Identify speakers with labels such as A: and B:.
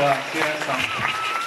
A: 我先上。